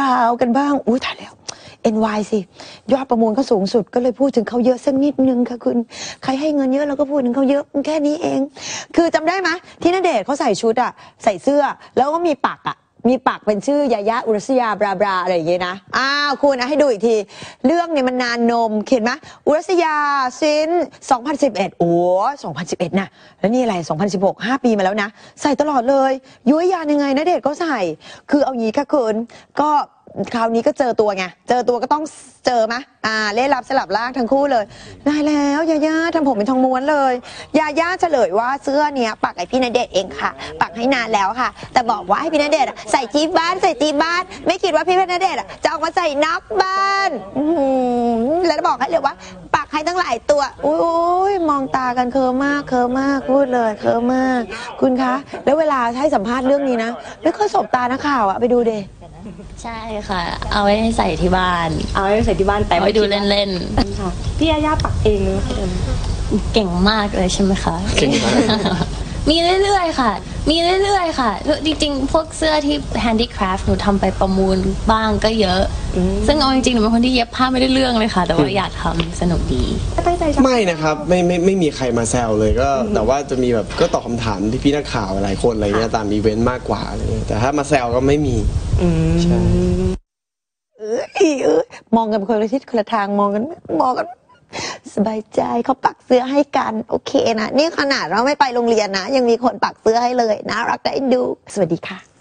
ราวกันบ้าง อุ้ยถ่ายแล้ว NY สิ ยอดประมูลก็สูงสุดก็เลยพูดถึงเขาเยอะสักนิดนึงค่ะคุณ ใครให้เงินเยอะเราก็พูดถึงเขาเยอะแค่นี้เอง คือจำได้ไหมที่นเดชน์เขาใส่ชุดอะใส่เสื้อ แล้วก็มีปักอะ มีปากเป็นชื่อยายาอุรัสยาบราบราอะไรอย่างเงี้ยนะ อ้าวคุณนะให้ดูอีกที เรื่องเนี่ยมันนานนมเขียนไหมอุรัสยาซิน2011 โอ้2011 นะ แล้วนี่อะไร 2016 5 ปีมาแล้วนะ ใส่ตลอดเลย ยุ้ยยานยังไงนะเดชก็ใส่ คือเอางี้ค่ะคุณก็ คราวนี้ก็เจอตัวไง เจอตัวก็ต้องเจอมะอ่า เล่นรับสลับร่างทั้งคู่เลยได้แล้วยาย่าทำผมเป็นทองม้วนเลยยาย่าเฉลยว่าเสื้อเนี้ยปักให้พี่ณเดชน์เองค่ะ ปักให้นานแล้วค่ะ แต่บอกว่าให้พี่ณเดชน์อะใส่ที่บ้านใส่ที่บ้าน ไม่คิดว่าพี่ณเดชน์อะจะเอามาใส่นอกบ้านอื้อหือแล้วบอกให้เลยว่า ปักให้ตั้งหลายตัวอุ้ ยมองตากันเคอมากเคอมากพูดเลยเคอมาก คุณคะ แล้วเวลาให้สัมภาษณ์เรื่องนี้นะไม่ค่อยสบตานักข่าวอะไปดูเดใช่ค่ะ เอาไว้ให้ใส่ที่บ้าน เอาไว้ใส่ที่บ้านแต่เอาไว้ดูเล่นค่ะพี่ยาย่าปักเองเลยค่ะๆเก่งมากเลยใช่ไหมคะเก่งมาก มีเรื่อยๆค่ะ มีเรื่อยๆค่ะ จริงๆ พวกเสื้อที่ handicraft หนูทำไปประมูลบ้างก็เยอะ ซึ่งเอาจริงๆ หนูเป็นคนที่เย็บผ้าไม่ได้เรื่องเลยค่ะ แต่ว่าอยากทำสนุกดีตั้งใจจะไม่นะครับไม่ไม่ไม่มีใครมาแซวเลยก็แต่ว่าจะมีแบบก็ตอบคำถามพี่พี่ๆนักข่าวหลายคนอะไรเงี้ยตามอีเวนต์มากกว่าอะไรเงี้ยแต่ถ้ามาแซวก็ไม่มีอืมใช่เอ้ยเอ้ยมองกันคนละทิศคนละทางมองกันมองกัน สบายใจเขาปักเสื้อให้กันโอเคนะ นี่ขนาดเราไม่ไปโรงเรียนนะ ยังมีคนปักเสื้อให้เลยน่ารักได้ดู สวัสดีค่ะ